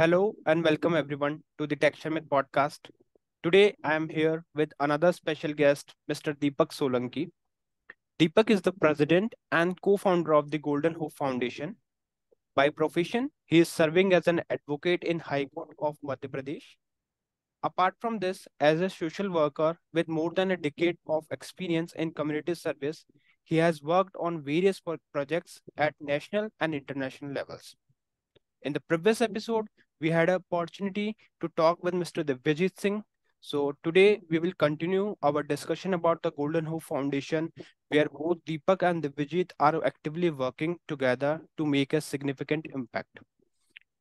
Hello and welcome everyone to the Sharmit podcast. Today I am here with another special guest, Mr. Deepak Solanki. Deepak is the president and co-founder of the Golden Hope Foundation. By profession, he is serving as an advocate in High Court of Madhya Pradesh. Apart from this, as a social worker with more than a decade of experience in community service, he has worked on various projects at national and international levels. In the previous episode, we had an opportunity to talk with Mr. Divyajit Singh. So today we will continue our discussion about the Golden Hope Foundation, where both Deepak and Divyajit are actively working together to make a significant impact.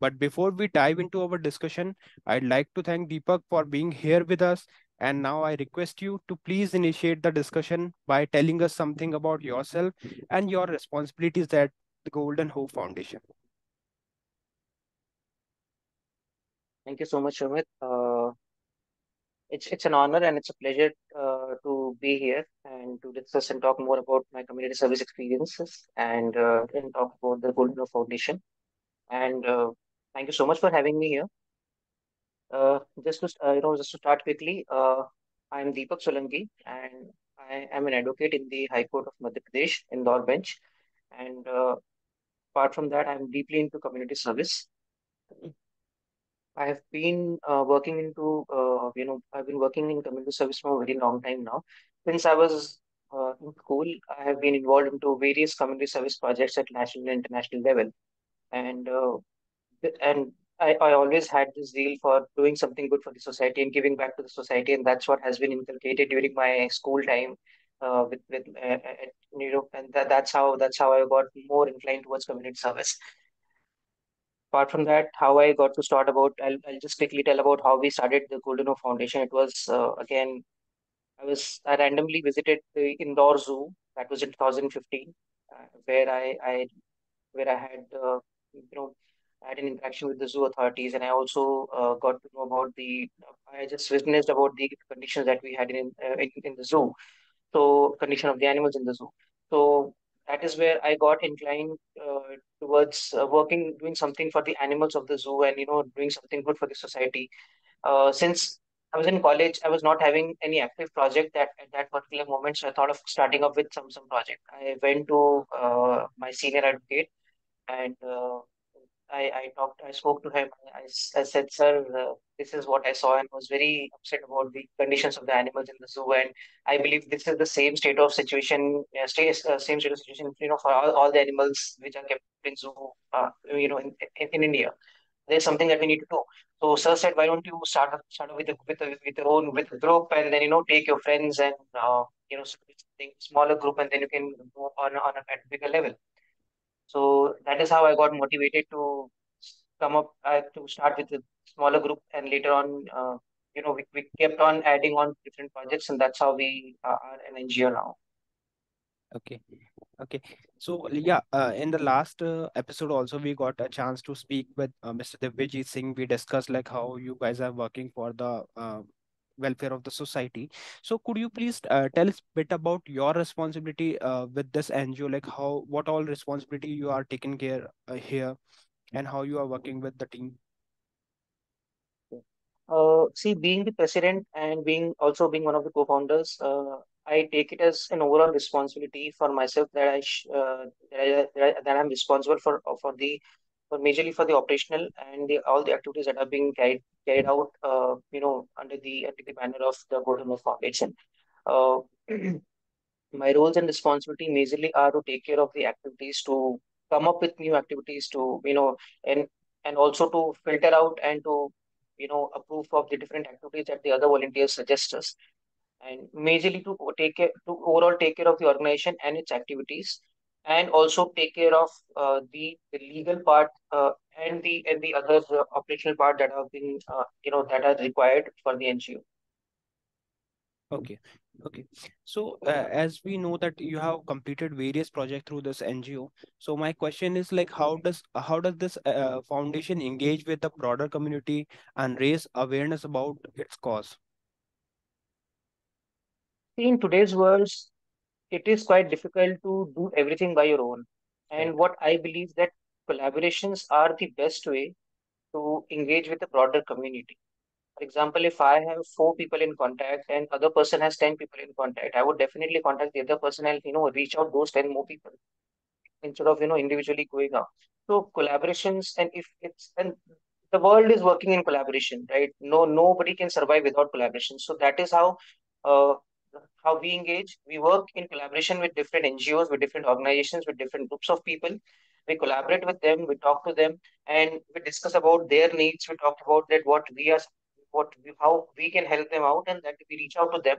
But before we dive into our discussion, I'd like to thank Deepak for being here with us. And now I request you to please initiate the discussion by telling us something about yourself and your responsibilities at the Golden Hope Foundation. Thank you so much, Amit. Uh, it's it's an honor and it's a pleasure uh, to be here and to discuss and talk more about my community service experiences and uh, and talk about the Golden Hope Foundation. And uh, thank you so much for having me here. Uh, just to uh, you know, just to start quickly, uh, I'm Deepak Solanki, and I am an advocate in the High Court of Madhya Pradesh in Indore bench. And uh, apart from that, I'm deeply into community service. I have been uh, working into, uh, you know, I've been working in community service for a very long time now. Since I was uh, in school, I have been involved into various community service projects at national and international level. And uh, and I, I always had this zeal for doing something good for the society and giving back to the society. And that's what has been inculcated during my school time uh, with, with uh, you know, and that, that's how that's how I got more inclined towards community service apart from that, how I got to start about, I'll, I'll just quickly tell about how we started the Golden Hope Foundation. It was, uh, again, I was, I randomly visited the Indore Zoo. That was in 2015, uh, where I, I, where I had, uh, you know, I had an interaction with the zoo authorities, and I also uh, got to know about the. I just witnessed about the conditions that we had in uh, in, in the zoo, so condition of the animals in the zoo. So that is where I got inclined uh, towards uh, working, doing something for the animals of the zoo, and you know, doing something good for the society. Uh, since I was in college, I was not having any active project that at that particular moment, so I thought of starting up with some some project. I went to uh, my senior advocate, and uh, I, I talked, I spoke to him. I, I said, sir, uh, this is what I saw, and was very upset about the conditions of the animals in the zoo. And I believe this is the same state of situation, uh, state, uh, same state of situation, you know, for all, all the animals which are kept in zoo, uh, you know, in, in, in India. There's something that we need to do. So, sir said, why don't you start start with with with your own with group, and then you know take your friends and uh, you know smaller group, and then you can go on on a bigger level. So that is how I got motivated to come up uh, to start with a smaller group, and later on, uh, you know, we, we kept on adding on different projects, and that's how we are an NGO now. Okay, okay. So yeah, uh, in the last uh, episode also we got a chance to speak with uh, Mr. Divyajit Singh. We discussed like how you guys are working for the uh, welfare of the society. So could you please uh, tell us a bit about your responsibility uh, with this NGO, like how what all responsibility you are taking care uh, here, and how you are working with the team? Uh, see, being the president and being also being one of the co-founders, uh, I take it as an overall responsibility for myself that I, uh, that, I that, I, am responsible for for the majorly for the operational and the, all the activities that are being carried carried out, uh, you know, under the under the banner of the Golden Hope Foundation. Uh, my roles and responsibility majorly are to take care of the activities, to come up with new activities, to you know, and and also to filter out and to you know approve of the different activities that the other volunteers suggest us, and majorly to take care to overall take care of the organization and its activities and also take care of uh, the, the legal part uh, and the and the other uh, operational part that have been uh, you know that are required for the NGO. Okay, okay. So uh, as we know that you have completed various projects through this NGO, so my question is like, how does how does this uh, foundation engage with the broader community and raise awareness about its cause? In today's world, it is quite difficult to do everything by your own. And what I believe that collaborations are the best way to engage with the broader community. For example, if I have four people in contact and other person has 10 people in contact, I would definitely contact the other person and, you know, reach out those 10 more people instead of, you know, individually going out. So collaborations and if it's, and the world is working in collaboration, right? No, nobody can survive without collaboration. So that is how, uh, how we engage. We work in collaboration with different NGOs, with different organizations, with different groups of people. We collaborate with them, we talk to them, and we discuss about their needs. We talk about that what we are what we, how we can help them out and that we reach out to them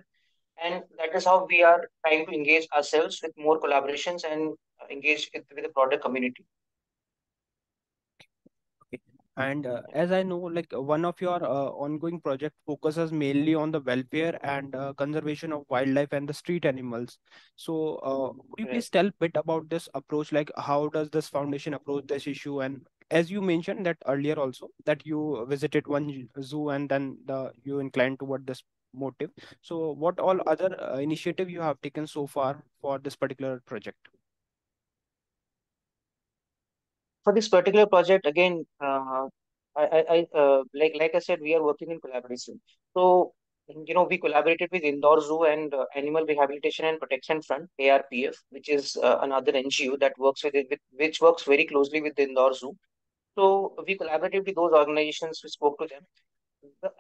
and that is how we are trying to engage ourselves with more collaborations and engage with, with the broader community and uh, as I know, like one of your uh, ongoing project focuses mainly on the welfare and uh, conservation of wildlife and the street animals. So, uh, could you please tell a bit about this approach? Like, how does this foundation approach this issue? And as you mentioned that earlier also, that you visited one zoo and then the you inclined toward this motive. So, what all other uh, initiative you have taken so far for this particular project? For this particular project, again, uh, I, I, uh, like like I said, we are working in collaboration. So, you know, we collaborated with Indore Zoo and uh, Animal Rehabilitation and Protection Front (ARPF), which is uh, another NGO that works with it, with, which works very closely with the Indore Zoo. So, we collaborated with those organizations. We spoke to them,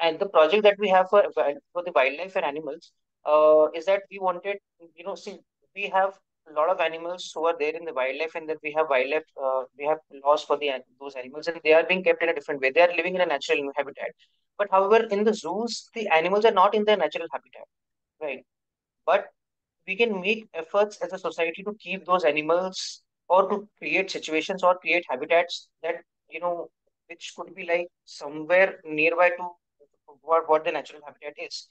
and the project that we have for for the wildlife and animals uh, is that we wanted, you know, see, we have a lot of animals who are there in the wildlife, and that we have wildlife, uh, we have laws for the those animals, and they are being kept in a different way. They are living in a natural habitat. But however, in the zoos, the animals are not in their natural habitat, right? But we can make efforts as a society to keep those animals or to create situations or create habitats that you know which could be like somewhere nearby to what, what the natural habitat is.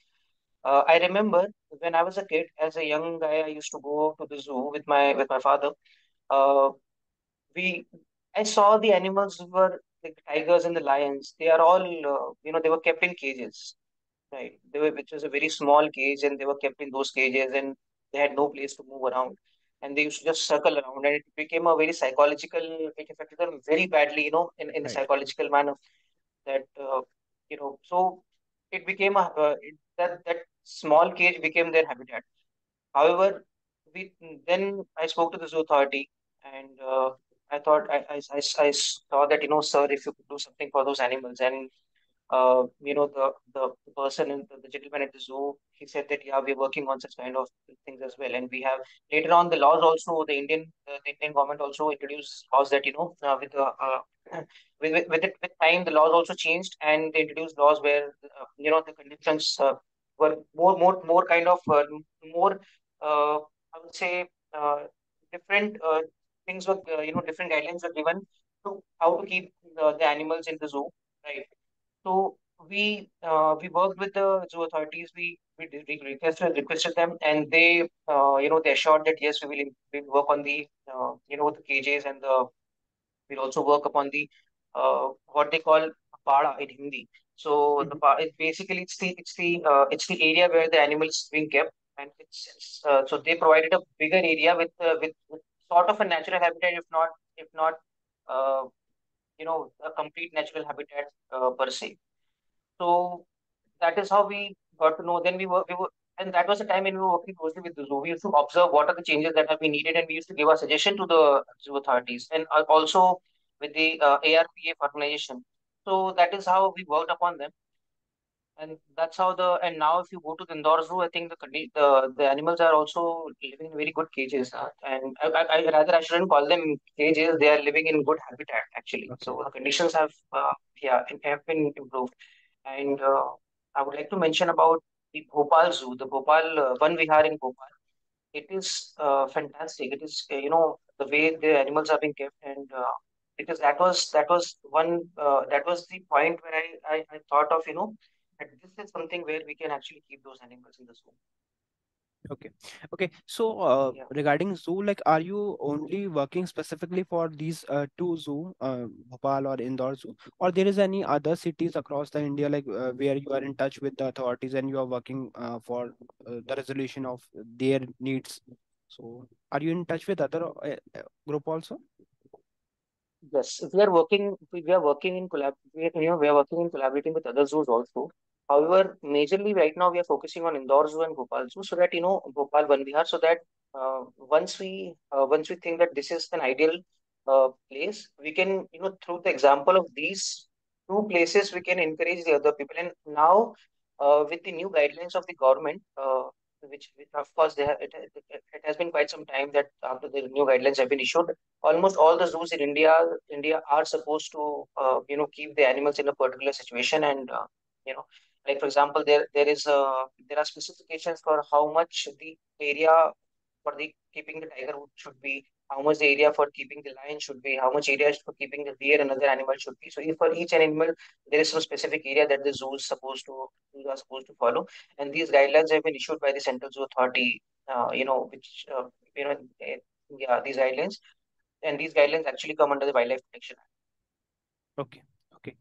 Uh, I remember when I was a kid, as a young guy, I used to go to the zoo with my with my father. Uh, we I saw the animals were the tigers and the lions. They are all uh, you know they were kept in cages, right? They were which was a very small cage, and they were kept in those cages, and they had no place to move around. And they used to just circle around, and it became a very psychological. It affected them very badly, you know, in, in a psychological manner. That uh, you know, so it became a uh, it, that that small cage became their habitat. However, we then I spoke to the zoo authority, and uh, I thought I, I, I, saw that you know, sir, if you could do something for those animals, and uh, you know, the, the person and the, the gentleman at the zoo, he said that yeah, we're working on such kind of things as well, and we have later on the laws also. The Indian uh, the Indian government also introduced laws that you know uh, with the uh, with with with, it, with time the laws also changed, and they introduced laws where uh, you know the conditions uh, were more more more kind of uh, more uh, I would say uh, different uh, things were uh, you know different guidelines were given to how to keep the, animals in the zoo, right? So we uh, we worked with the zoo authorities. We we requested requested them, and they you know they assured that yes, we will we will work on the you know the cages and the we'll also work upon the what they call pada in Hindi. So the Mhm. pa- it basically it's the it's the uh, it's the area where the animals being kept, and it's, it's uh, so they provided a bigger area with, uh, with with sort of a natural habitat, if not if not uh, you know a complete natural habitat uh, per se. So that is how we got to know. Then we were, we were, and that was the time when we were working closely with the zoo. We used to observe what are the changes that have been needed, and we used to give our suggestion to the zoo authorities, and uh, also with the uh, ARPF organization. So that is how we worked upon them, and that's how the. And now, if you go to the Indore Zoo, I think the the the animals are also living in very good cages. Uh, and I, I, I rather I shouldn't call them cages; they are living in good habitat actually. Okay. So the conditions have, uh, yeah, have been improved. And uh, I would like to mention about the Bhopal Zoo, the Bhopal uh, Van Vihar in Bhopal. It is uh, fantastic. It is, uh, you know, the way the animals are being kept, and uh, because that was that was one uh, that was the point where I, I I thought of, you know, that this is something where we can actually keep those animals in the zoo. Okay. Okay. So, uh, Yeah. regarding zoo, like, are you only working specifically for these uh, two zoo, uh, Bhopal or Indore zoo, or there is any other cities across the India, like uh, where you are in touch with the authorities and you are working uh, for uh, the resolution of their needs? So, are you in touch with other uh, group also? Yes, we are working. We are working in collab. We are, you know, we are working in collaborating with other zoos also. However, majorly right now we are focusing on Indore Zoo and Bhopal Zoo, so that you know Bhopal Van so that uh, once we uh, once we think that this is an ideal uh, place, we can you know through the example of these two places, we can encourage the other people. And now, uh, with the new guidelines of the government, uh, which, of course have, it, it, it has been quite some time that after the new guidelines have been issued almost all the zoos in India India are supposed to uh, you know keep the animals in a particular situation and uh, you know like for example there there is a there are specifications for how much the area for the keeping the tiger would- should be how much area for keeping the lion should be how much area for keeping the deer and other animal should be so for each animal there is some specific area that the zoo is supposed to zoos are supposed to follow and these guidelines have been issued by the central zoo authority uh, you know which uh, you know eh, yeah these guidelines and these guidelines actually come under the Wildlife Protection Act. Okay, okay.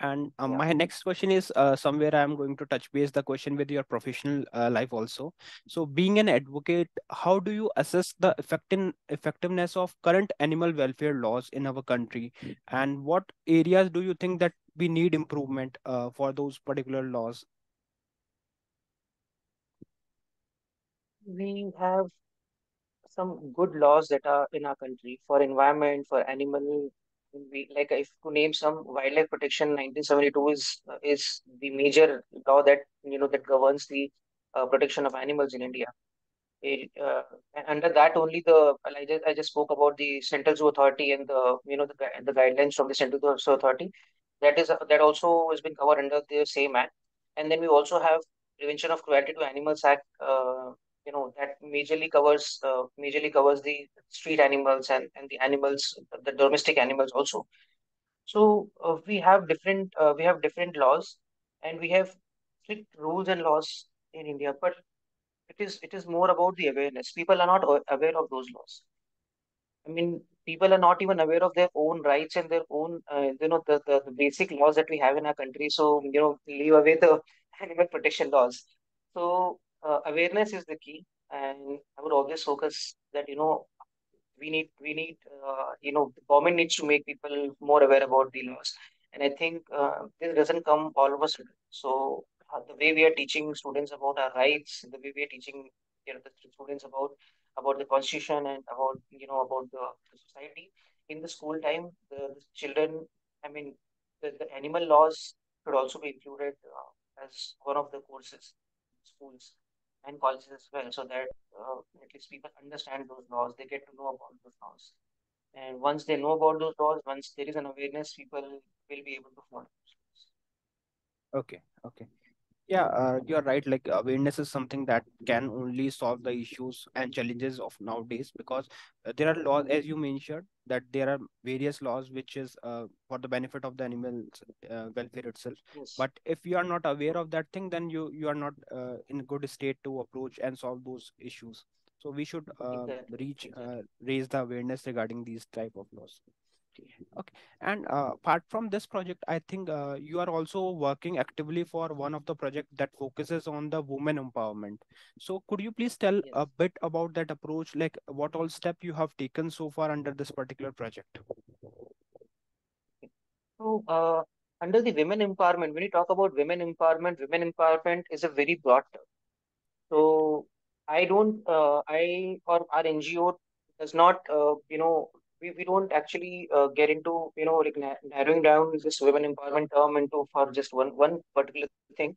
And um, Yeah. my next question is uh, somewhere I'm going to touch base the question with your professional uh, life also. So, being an advocate, how do you assess the effectin effectiveness of current animal welfare laws in our country, and what areas do you think that we need improvement uh, for those particular laws? We have some good laws that are in our country for environment, for animal. We, like if to name some, Wildlife Protection 1972 is is the major law that you know that governs the uh, protection of animals in India. It, uh, under that only the I just, I just spoke about the Central Zoo Authority and the you know the the guidelines from the Central Zoo Authority. That is that also has been covered under the same act. And then we also have Prevention of Cruelty to Animals Act. Uh, you know that majorly covers uh, majorly covers the street animals and and the animals the domestic animals also. So uh, we have different uh, we have different laws and we have strict rules and laws in India, but it is it is more about the awareness. People are not aware of those laws. I mean, people are not even aware of their own rights and their own, uh, you know, the, the, the basic laws that we have in our country. So, you know, leave away the animal protection laws. So, uh, awareness is the key. And I would always focus that, you know, we need we need uh, you know the government needs to make people more aware about the laws. And i think uh, this doesn't come all of sudden. So uh, the way we are teaching students about our rights the way we are teaching you know the students about about the constitution and about you know about the, the society in the school time the, the children i mean the, the animal laws should also be included uh, as one of the courses in schools and colleges as well so that uh, at least people understand those laws, they get to know about those laws. And once they know about those laws, once there is an awareness, people will be able to follow those laws. Okay, okay. Yeah, uh, you're right. Like awareness is something that can only solve the issues and challenges of nowadays because uh, there are laws, as you mentioned, that there are various laws which is uh, for the benefit of the animals uh, welfare itself. laws. But if you are not aware of that thing, then you you are not uh, in a good state to approach and solve those issues. So we should Yes, uh, exactly, reach uh, raise the awareness regarding these type of laws. Okay. And uh, apart from this project, I think uh, you are also working actively for one of the project that focuses on the women empowerment. So could you please tell Yes. a bit about that approach, like what all step you have taken so far under this particular project? So, uh, under the women empowerment, when you talk about women empowerment, women empowerment is a very broad term. So, I don't, uh, I or our NGO does not, uh, you know, we, we don't actually uh, get into, you know, like na- narrowing down this women empowerment term into for just one one particular thing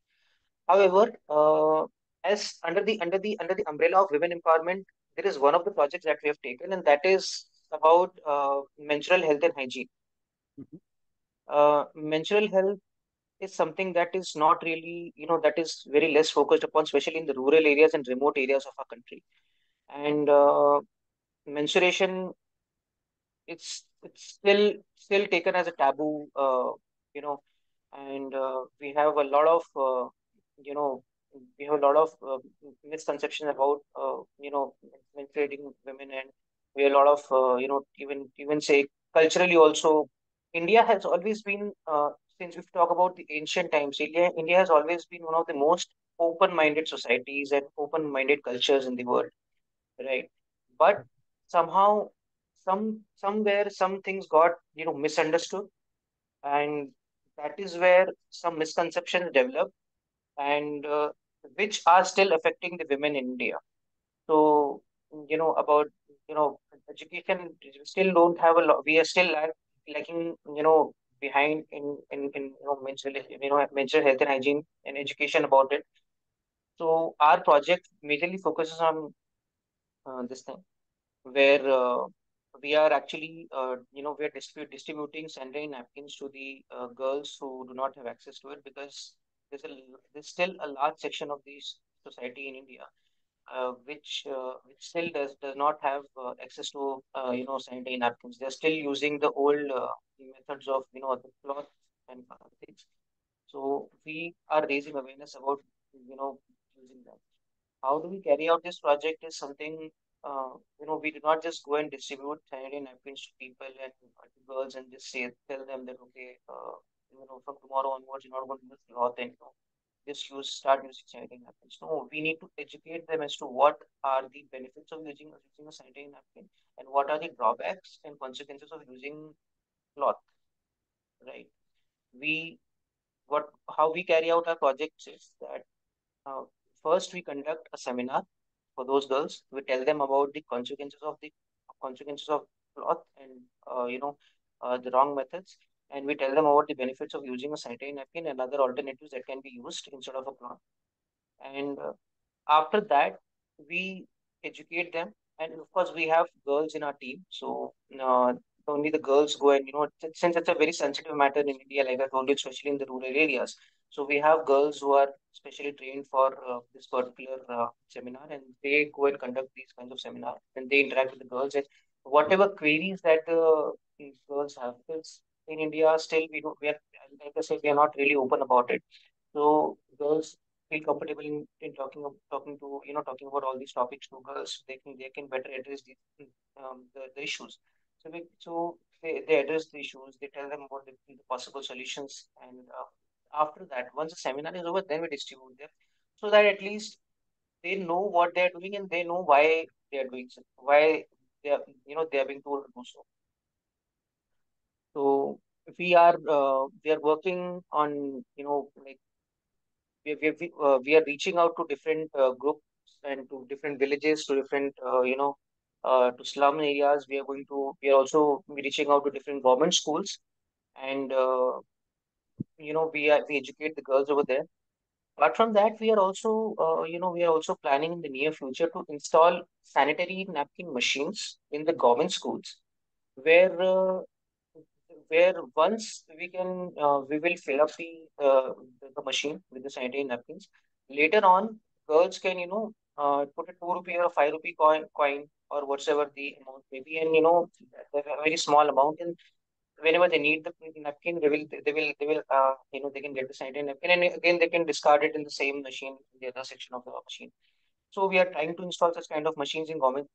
However, uh, as under the under the under the umbrella of women empowerment, there is one of the projects that we have taken, and that is about uh, menstrual health and hygiene. Mhm. Uh, menstrual health is something that is not really, you know, that is very less focused upon, especially in the rural areas and remote areas of our country. And uh, menstruation it's it's still still taken as a taboo, uh, you know, and uh, we have a lot of uh, you know we have a lot of uh, misconceptions about uh, you know menstruating women, and we have a lot of uh, you know even even say culturally also, India has always been uh, since we talk about the ancient times, India India has always been one of the most open-minded societies and open-minded cultures in the world, right? But somehow some somewhere some things got you know misunderstood, and that is where some misconceptions develop, and uh, which are still affecting the women in India. So you know about you know education we still don't have a lot. We are still lack, lacking you know behind in in, in you know mental you know mental health and hygiene and education about it. So our project majorly focuses on uh, this thing where uh, we are actually, uh, you know, we are distrib- distributing sanitary napkins to the uh, girls who do not have access to it because there's a there's still a large section of the society in India uh, which uh, which still does does not have uh, access to uh, you know sanitary napkins. They're still using the old methods of you know the cloth and things. So we are raising awareness about you know using that how do we carry out this project is something uh, you know we do not just go and distribute sanitary napkins to people and to girls and just say tell them that okay uh, you know from tomorrow onwards you're not going to use cloth and you know just use start using sanitary napkins no we need to educate them as to what are the benefits of using using a sanitary napkin and what are the drawbacks and consequences of using cloth right? We what how we carry out our projects is that uh, first we conduct a seminar for those girls. We tell them about the consequences of the consequences of cloth and uh, you know uh, the wrong methods, and we tell them about the benefits of using a sanitary napkin and other alternatives that can be used instead of a cloth. And uh, after that, we educate them, and of course we have girls in our team, so uh, only the girls go and you know since it's a very sensitive matter in India, like I told you, especially in the rural areas. So we have girls who are specially trained for uh, this particular uh, seminar, and they go and conduct these kinds of seminar, and they interact with the girls, and whatever queries that uh, these girls have, because in India still we don't, we are like I said, we are not really open about it. So girls feel comfortable in, in talking talking to you know talking about all these topics to girls. They can they can better address the um, the, the issues. So we so they, they address the issues. They tell them about the, the possible solutions, and uh, after that, once the seminar is over, then we distribute them so that at least they know what they're doing and they know why they are doing so, why they are, you know, they are being told to do so. So we are uh, we are working on, you know, like we we we, uh, we are reaching out to different uh, groups and to different villages, to different uh, you know, uh, to slum areas. We are going to we are also reaching out to different government schools and uh, you know we are we educate the girls over there Apart from that, we are also, uh, you know, we are also planning in the near future to install sanitary napkin machines in the government schools, where uh, where once we can, uh, we will fill up the, uh, the machine with the sanitary napkins. Later on, girls can, you know, uh, put a two rupee or five rupee coin, coin or whatever the amount may be, and you know, a very small amount, and whenever they need the napkin, they will they will they will uh you know they can get the sanitary napkin and again they can discard it in the same machine in the other section of the machine. So we are trying to install such kind of machines in government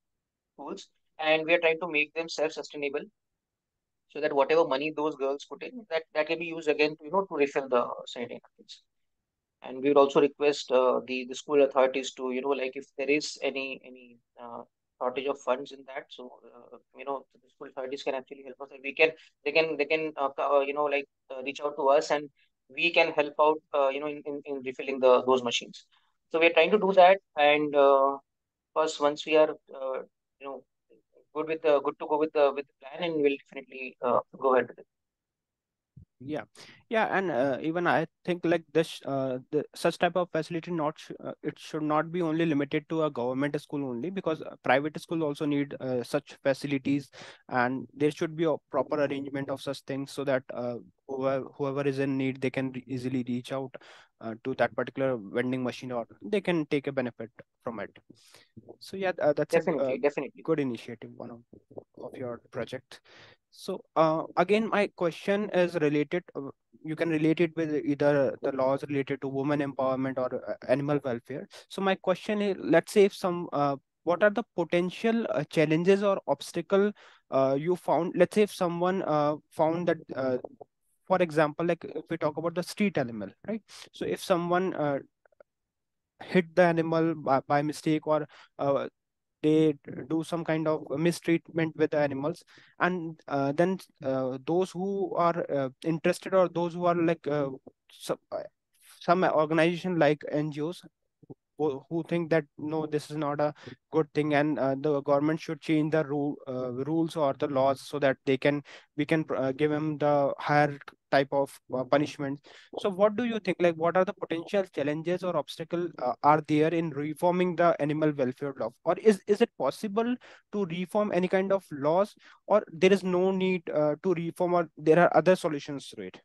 schools and we are trying to make them self-sustainable so that whatever money those girls put in that that can be used again to you know to refill the sanitary napkins. And we would also request uh, the the school authorities to you know like if there is any any uh, shortage of funds in that, so uh, you know the school authorities can actually help us. We can they can they can uh, uh, you know like uh, reach out to us and we can help out uh, you know in, in, in refilling the those machines. So we are trying to do that, and uh, first once we are uh, you know good with the good to go with the with the plan, and we'll definitely go ahead with it. Yeah. Yeah and uh, even i think like this uh, the, such type of facility not sh- uh, it should not be only limited to a government school only because uh, private school also need uh, such facilities and there should be a proper arrangement of such things so that uh, whoever, whoever is in need they can easily reach out uh, to that particular vending machine or they can take a benefit from it so yeah uh, that's a uh, Definitely, definitely. good initiative one of, of your project so uh, again, my question is related. Uh, you can relate it with either the laws related to women empowerment or uh, animal welfare. So my question is, let's say if some, uh, what are the potential uh, challenges or obstacle uh, you found? Let's say if someone uh, found that, uh, for example, like if we talk about the street animal, right? So if someone uh, hit the animal by, by mistake or uh, they do some kind of mistreatment with the animals and uh, then uh, those who are uh, interested or those who are like uh, some, some organization like ngos who, who think that no this is not a good thing and uh, the government should change the rule uh, rules or the laws so that they can we can uh, give them the higher type of uh, punishment. So what do you think? Like what are the potential challenges or obstacles uh, are there in reforming the animal welfare law? Or is is it possible to reform any kind of laws or there is no need to reform or there are other solutions to it?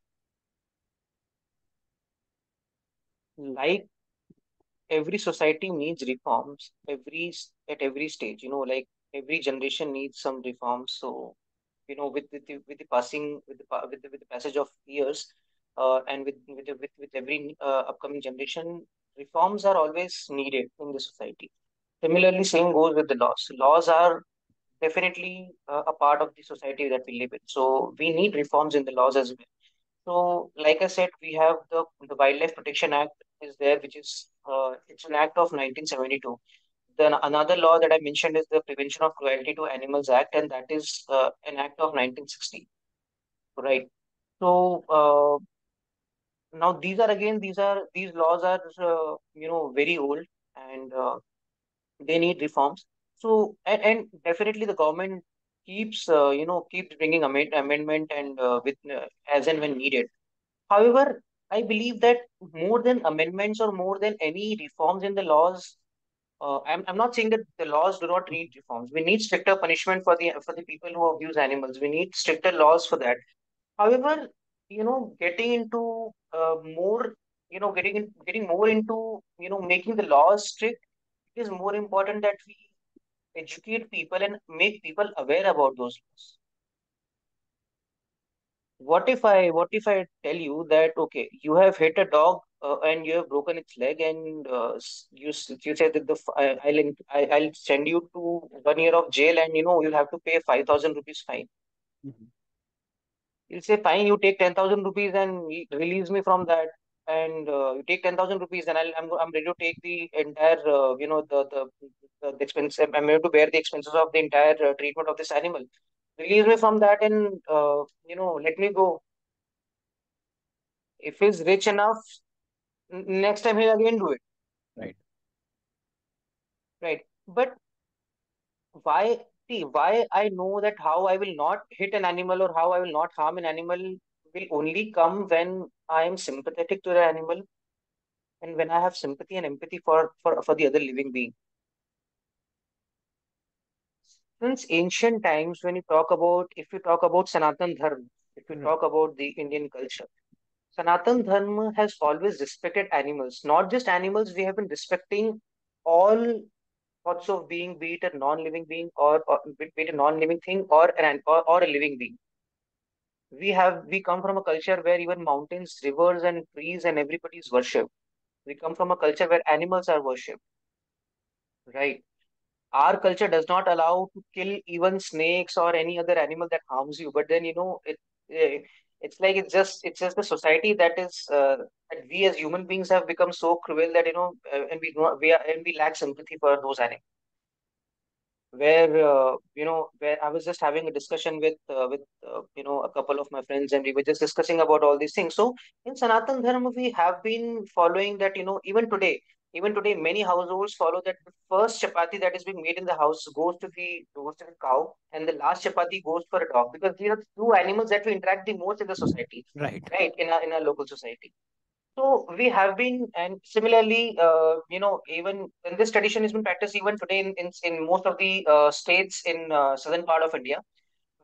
Like every society needs reforms every at every stage. You know, like every generation needs some reforms. So, you know, with with the, with the passing with the with the, with the passage of years, uh, and with with with with every uh, upcoming generation, reforms are always needed in the society. Similarly, same goes with the laws. Laws are definitely uh, a part of the society that we live in. So we need reforms in the laws as well. So, like I said, we have the the Wildlife Protection Act is there, which is uh, it's an act of 1972. Then another law that I mentioned is the Prevention of Cruelty to Animals Act, and that is uh, an act of 1960. Right. So uh, now these are again these are these laws are uh, you know very old and uh, they need reforms. So and, and definitely the government keeps uh, you know keeps bringing amend amendment and with as and when needed. However, I believe that more than amendments or more than any reforms in the laws, uh, I'm, I'm not saying that the laws do not need reforms. We need stricter punishment for the for the people who abuse animals. We need stricter laws for that. However, you know, getting into uh, more, you know, getting in, getting more into, you know, making the laws strict, it is more important that we educate people and make people aware about those laws. What if I what if I tell you that okay, you have hit a dog uh, and you have broken its leg and uh, you you said that the I'll I'll send you to one year of jail and you know you'll have to pay five thousand rupees fine. Mhm. You'll say fine, you take ten thousand rupees and release me from that, and uh, you take ten thousand rupees and I'll, I'm I'm ready to take the entire uh, you know the the the, the expense. I'm ready to bear the expenses of the entire uh, treatment of this animal. Release me from that and uh, you know let me go. If he's rich enough next time he'll again do it. Right. Right. But why see why i know that how i will not hit an animal or how i will not harm an animal will only come when i am sympathetic to the animal and when i have sympathy and empathy for for, for the other living being since ancient times when you talk about if you talk about sanatan dharma if you right talk about the indian culture sanatan dharma has always respected animals not just animals we have been respecting all thoughts of being, be it a non-living being or, or be it a non-living thing or an or, or a living being. We have we come from a culture where even mountains, rivers, and trees and everybody is worshipped. We come from a culture where animals are worshipped, right? Our culture does not allow to kill even snakes or any other animal that harms you. But then you know it. eh, It's like it's just it's just the society that is uh, that we as human beings have become so cruel that you know uh, and we we are and we lack sympathy for those animals. where uh, you know where I was just having a discussion with uh, with uh, you know a couple of my friends and we were just discussing about all these things. So in Sanatan Dharma we have been following that you know even today even today many households follow that the first chapati that is being made in the house goes to the goes to the cow and the last chapati goes for a dog because these are the two animals that we interact the most in the society right right in our in our local society. So we have been, and similarly, uh, you know, even and this tradition has been practiced even today in in, in most of the uh, states in uh, southern part of India,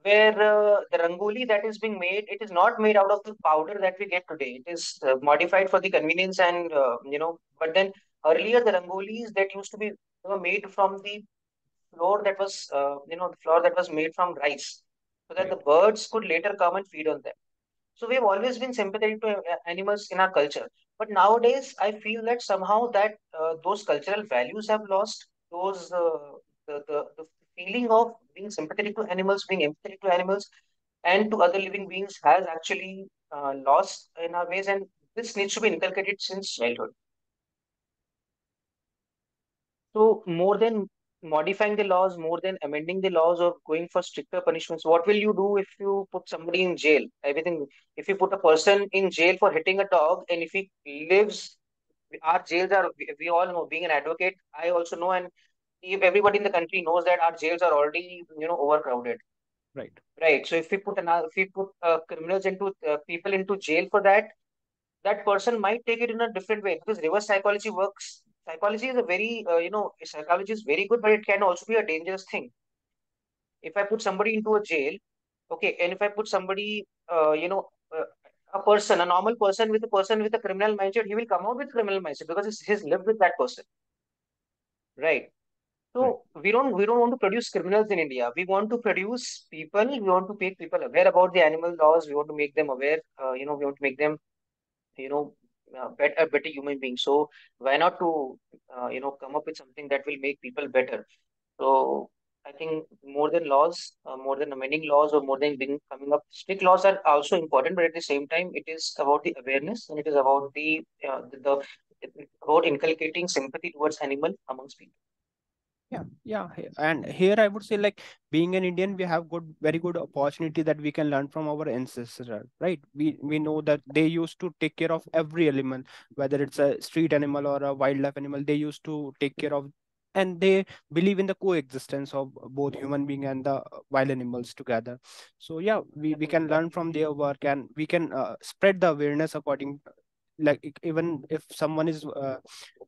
where uh, the rangoli that is being made, it is not made out of the powder that we get today. It is uh, modified for the convenience and uh, you know. But then earlier, the rangolis that used to be were made from the flour that was uh, you know the flour that was made from rice, so that the birds could later come and feed on them. So we've always been sympathetic to uh, animals in our culture. But nowadays, I feel that somehow that uh, those cultural values have lost. Those uh, the, the the feeling of being sympathetic to animals, being empathetic to animals, and to other living beings has actually uh, lost in our ways, and this needs to be inculcated since childhood. So more than modifying the laws more than amending the laws or going for stricter punishments. What will you do if you put somebody in jail? Everything. If you put a person in jail for hitting a dog, and if he lives, our jails are. We all know. Being an advocate, I also know, and if everybody in the country knows that our jails are already, you know, overcrowded. Right. Right. So if we put another, if we put uh, criminals into uh, people into jail for that, that person might take it in a different way because reverse psychology works. Psychology is a very, uh, you know, psychology is very good, but it can also be a dangerous thing. If I put somebody into a jail, okay, and if I put somebody, uh, you know, uh, a person, a normal person with a person with a criminal mindset, he will come out with criminal mindset because he's lived with that person, right? So we don't we don't want to produce criminals in India. We want to produce people. We want to make people aware about the animal laws. We want to make them aware. Uh, you know, we want to make them you know uh, better a better human being. So why not to uh, you know come up with something that will make people better? So i think more than laws uh, more than amending laws or more than being coming up strict laws are also important but at the same time it is about the awareness and it is about the uh, the, the about inculcating sympathy towards animal amongst people yeah. Yeah and here i would say like being an indian we have good very good opportunity that we can learn from our ancestors right? We we know that they used to take care of every animal whether it's a street animal or a wildlife animal they used to take care of and they believe in the coexistence of both human being and the wild animals together. So yeah we, we can learn from their work and we can uh, spread the awareness according like even if someone is uh,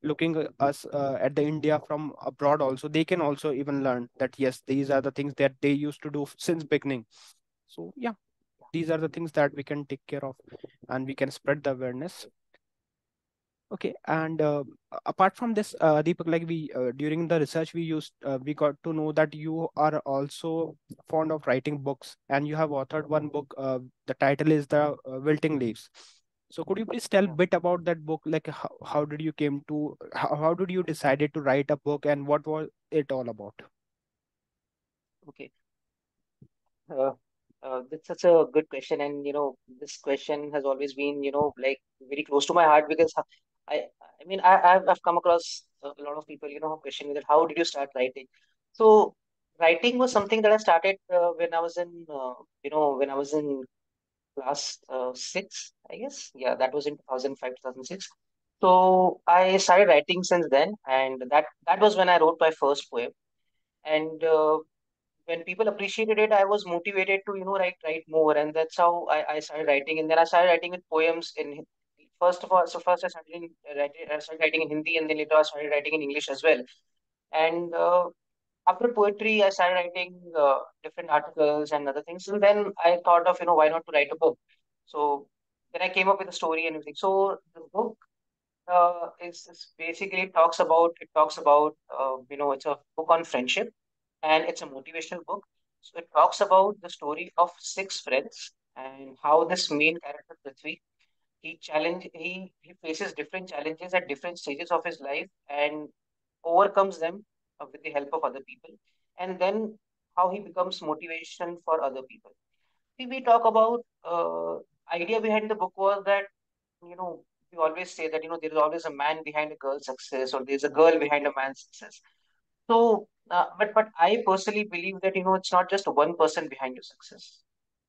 looking us uh, at the india from abroad also they can also even learn that yes these are the things that they used to do since beginning. So yeah these are the things that we can take care of and we can spread the awareness. Okay and uh, apart from this uh, deepak like we uh, during the research we used uh, we got to know that you are also fond of writing books and you have authored one book uh, the title is the uh, wilting leaves so could you please tell a bit about that book? Like how, how did you came to how, how did you decided to write a book and what was it all about? Okay. Uh, uh, that's such a good question, and you know, this question has always been, you know, like very close to my heart because I, I mean, I, I've, I've come across a lot of people, you know, question me that how did you start writing? So, writing was something that I started uh, when I was in, uh, you know, when I was in class uh, six, I guess. Yeah, that was in 2005, 2006. So I started writing since then, and that that was when I wrote my first poem. And uh, when people appreciated it, I was motivated to you know write write more, and that's how I, I started writing. And then I started writing with poems in first of all. So first I started in, writing, I started writing in Hindi, and then later I started writing in English as well. And uh, after poetry, I started writing uh, different articles and other things. And then I thought of, you know, why not to write a book? So then I came up with a story and everything. So the book uh, is, is basically talks about it talks about uh, you know it's a book on friendship and it's a motivational book. So it talks about the story of six friends and how this main character Prithvi he challenge he he faces different challenges at different stages of his life and overcomes them uh, with the help of other people, and then how he becomes motivation for other people. See, we talk about uh, idea behind the book was that you know we always say that you know there is always a man behind a girl's success or there's a girl behind a man's success. So, uh, but but I personally believe that you know it's not just one person behind your success.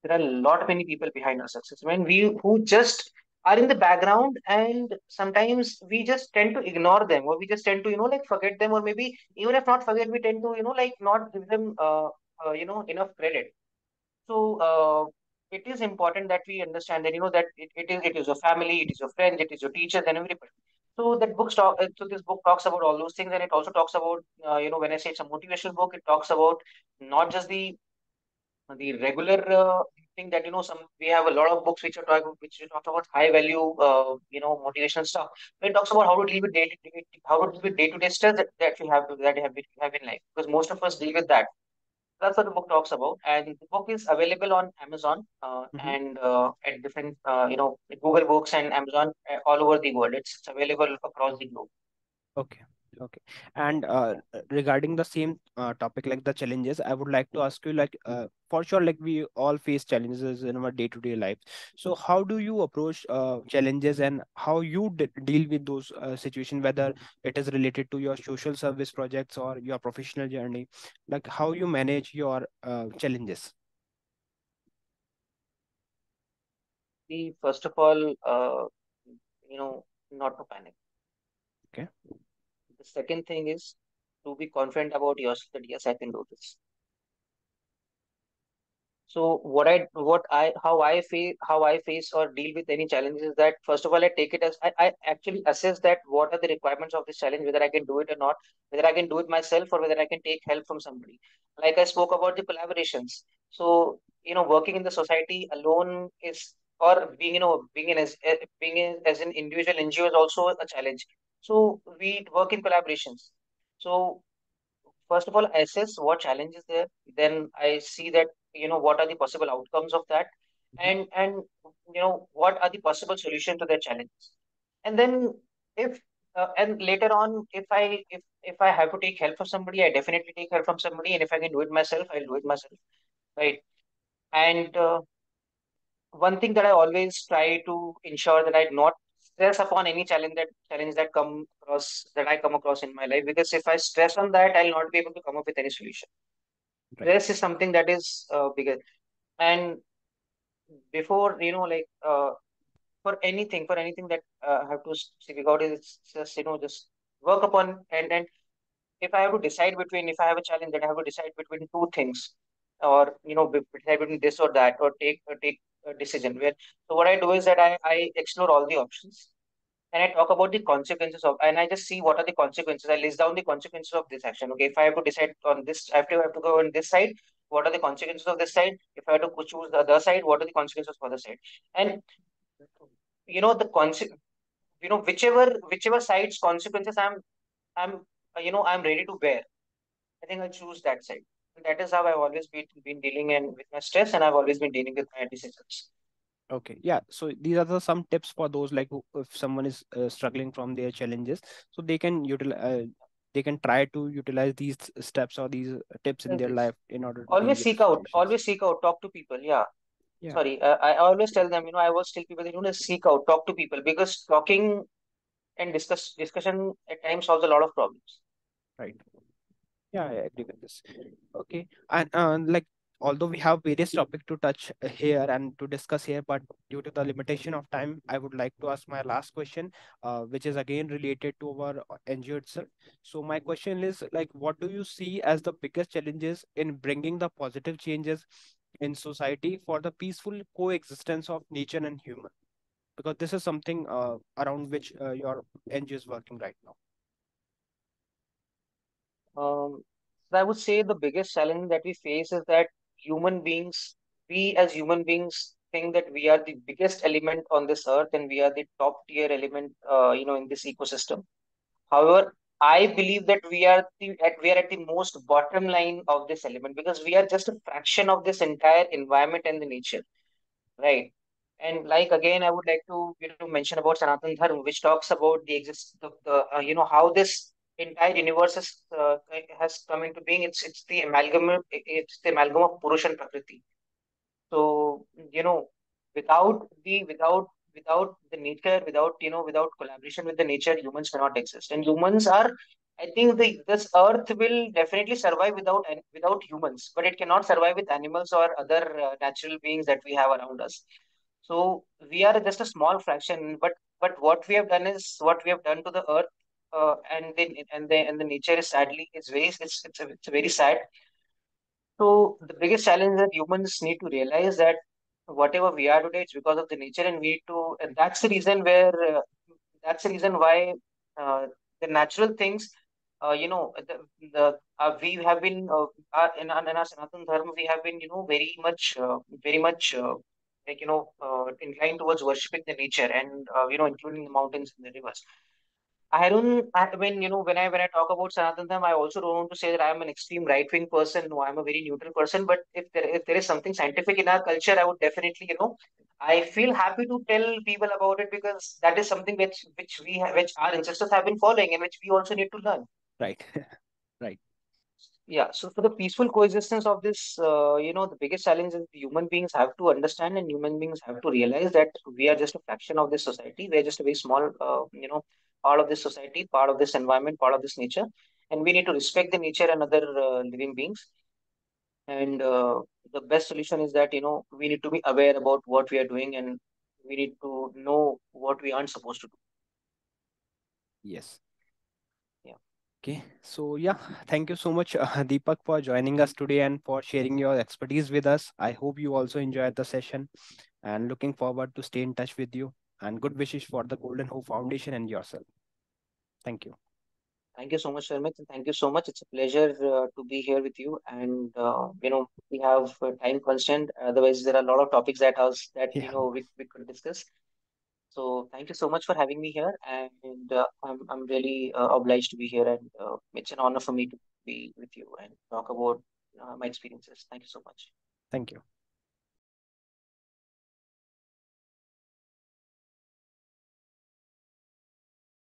There are a lot many people behind our success. Mean, we who just are in the background and sometimes we just tend to ignore them or we just tend to you know like forget them or maybe even if not forget we tend to you know like not give them uh, uh you know enough credit. So uh, it is important that we understand that you know that it, it is it is your family it is your friends it is your teachers and everybody. So that book talk uh, so this book talks about all those things and it also talks about uh, you know when i say it's a motivational book it talks about not just the the regular uh, thing that you know some we have a lot of books which are talking which talk about high value uh, you know motivational stuff. But it talks about how to deal with day to day how to deal with day to day stress that, that we have that we have, we have in life because most of us deal with that. That's what the book talks about, and the book is available on Amazon uh, Mhm. and uh, at different uh, you know Google Books and Amazon uh, all over the world. It's, it's available across the globe. Okay. Okay. And uh, regarding the same uh, topic, like the challenges, I would like to ask you, like, uh, for sure, like we all face challenges in our day-to-day life. So, how do you approach uh, challenges and how you de deal with those uh, situations, whether it is related to your social service projects or your professional journey, like how you manage your uh, challenges? See, first of all, uh, you know, not to panic. Second thing is to be confident about yourself that yes, I can do this. So what I what I how I face how I face or deal with any challenges is that first of all I take it as I, I actually assess that what are the requirements of this challenge, whether I can do it or not, whether I can do it myself or whether I can take help from somebody. Like I spoke about the collaborations. So you know, working in the society alone is or being you know being in as eh, being in, as an individual NGO is also a challenge. So we work in collaborations. So first of all assess what challenge is there then i see that you know what are the possible outcomes of that Mhm. and and you know what are the possible solution to their challenges and then if uh, and later on if i if if i have to take help from somebody i definitely take help from somebody and if i can do it myself i'll do it myself right and uh, one thing that I always try to ensure that I not stress upon any challenge that challenge that come across that I come across in my life because if I stress on that, I'll not be able to come up with any solution. Right. Stress is something that is uh, bigger. And before you know, like uh, for anything, for anything that uh, I have to speak out is just you know just work upon and and if I have to decide between if I have a challenge that I have to decide between two things or you know decide between this or that or take or take decision where so what I do is that I, I explore all the options and I talk about the consequences of and I just see what are the consequences. I list down the consequences of this action. Okay, if I have to decide on this, I have to, I have to go on this side. What are the consequences of this side? If I have to choose the other side, what are the consequences for the side? And you know the conse- you know whichever whichever side's consequences I'm I'm uh, you know I'm ready to bear I think i'll choose that side. That is how I've always been, been dealing and with my stress, and I've always been dealing with my decisions. Okay, yeah. So these are the some tips for those like who, if someone is uh, struggling from their challenges, so they can utilize uh, they can try to utilize these steps or these tips in Yes, their life in order to Always seek out. Always seek out. Talk to people. Yeah. Yeah, Sorry. Uh, I always tell them. You know, I always tell people you know seek out. Talk to people because talking and discuss discussion at times solves a lot of problems. right. Yeah, I agree with this. Okay, and uh, like although we have various topics to touch here and to discuss here, but due to the limitation of time, I would like to ask my last question, uh, which is again related to our NGO itself. So my question is like, what do you see as the biggest challenges in bringing the positive changes in society for the peaceful coexistence of nature and human? Because this is something uh, around which uh, your NGO is working right now. Um, so I would say the biggest challenge that we face is that human beings, we as human beings, think that we are the biggest element on this earth and we are the top tier element, uh, you know, in this ecosystem However, I believe that we are the at we are at the most bottom line of this element because we are just a fraction of this entire environment and the nature, right? And like again, I would like to you know mention about Sanatan Dharma, which talks about the exist the, the uh, you know how this entire universe has uh, has come into being. It's it's the amalgam it's the amalgam of Purusha and Prakriti. So, you know, without the without without the nature, without you know, without collaboration with the nature, humans cannot exist. And humans are, I think, the this earth will definitely survive without without humans, but it cannot survive with animals or other uh, natural beings that we have around us. So we are just a small fraction, but but what we have done is what we have done to the earth, uh, and the and the and the nature is sadly it's very it's it's, a, it's very sad so the biggest challenge that humans need to realize that whatever we are today, it's because of the nature, and we to. And that's the reason where uh, that's the reason why uh, the natural things, uh, you know, the, the uh, we have been uh, in, in our Sanatan Dharma, we have been, you know, very much, uh, very much, uh, like you know, uh, inclined towards worshiping the nature, and uh, you know, including the mountains and the rivers. I don't. I mean, you know, when I when I talk about Sanatan Dharma, I also don't want to say that I am an extreme right wing person. No, I'm a very neutral person. But if there if there is something scientific in our culture, I would definitely, you know, I feel happy to tell people about it because that is something which which we have, which our ancestors have been following and which we also need to learn. Right. right. Yeah. So for the peaceful coexistence of this, uh, you know, the biggest challenge is human beings have to understand and human beings have to realize that we are just a fraction of this society. We are just a very small, uh, you know part of this society, part of this environment, part of this nature, and we need to respect the nature and other uh, living beings. And uh, the best solution is that you know we need to be aware about what we are doing, and we need to know what we aren't supposed to do. Yes. Yeah. Okay. So yeah, thank you so much, uh, Deepak, for joining us today and for sharing your expertise with us. I hope you also enjoyed the session, and looking forward to stay in touch with you. And good wishes for the Golden Hope Foundation and yourself. Thank you. Thank you so much, Sharmit. Thank you so much. It's a pleasure uh, to be here with you. And uh, you know, we have time constraint. Otherwise, there are a lot of topics that us that yeah. you know we, we could discuss. So thank you so much for having me here, and uh, I'm I'm really uh, obliged to be here, and uh, it's an honor for me to be with you and talk about uh, my experiences. Thank you so much. Thank you.